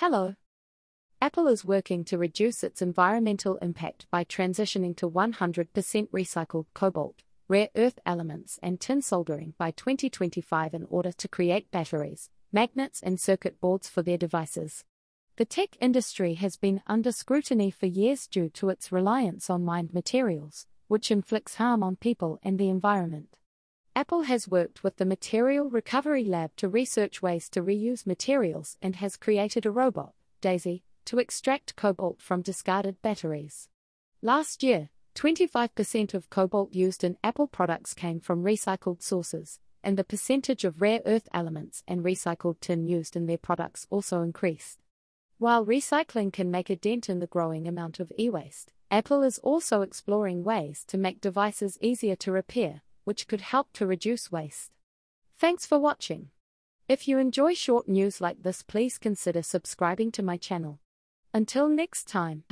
Hello. Apple is working to reduce its environmental impact by transitioning to 100% recycled cobalt, rare earth elements, and tin soldering by 2025 in order to create batteries, magnets, and circuit boards for their devices. The tech industry has been under scrutiny for years due to its reliance on mined materials, which inflicts harm on people and the environment. Apple has worked with the Material Recovery Lab to research ways to reuse materials and has created a robot, Daisy, to extract cobalt from discarded batteries. Last year, 25% of cobalt used in Apple products came from recycled sources, and the percentage of rare earth elements and recycled tin used in their products also increased. While recycling can make a dent in the growing amount of e waste, Apple is also exploring ways to make devices easier to repair which could help to reduce waste. Thanks for watching. If you enjoy short news like this, please consider subscribing to my channel. Until next time.